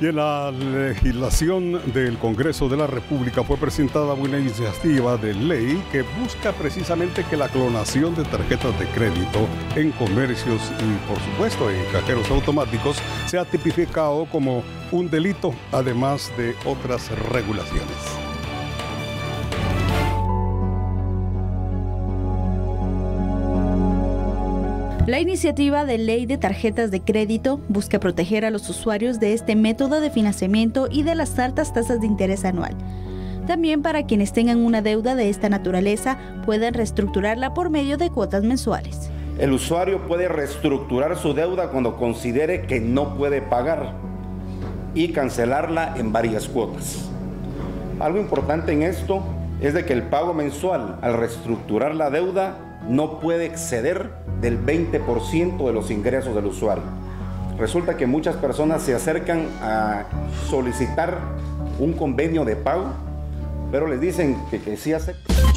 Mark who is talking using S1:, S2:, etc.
S1: Y en la legislación del Congreso de la República fue presentada una iniciativa de ley que busca precisamente que la clonación de tarjetas de crédito en comercios y por supuesto en cajeros automáticos sea tipificado como un delito, además de otras regulaciones.
S2: La iniciativa de ley de tarjetas de crédito busca proteger a los usuarios de este método de financiamiento y de las altas tasas de interés anual. También para quienes tengan una deuda de esta naturaleza puedan reestructurarla por medio de cuotas mensuales.
S3: El usuario puede reestructurar su deuda cuando considere que no puede pagar y cancelarla en varias cuotas. Algo importante en esto es de que el pago mensual al reestructurar la deuda no puede exceder del 20% de los ingresos del usuario. Resulta que muchas personas se acercan a solicitar un convenio de pago, pero les dicen que, que sí aceptan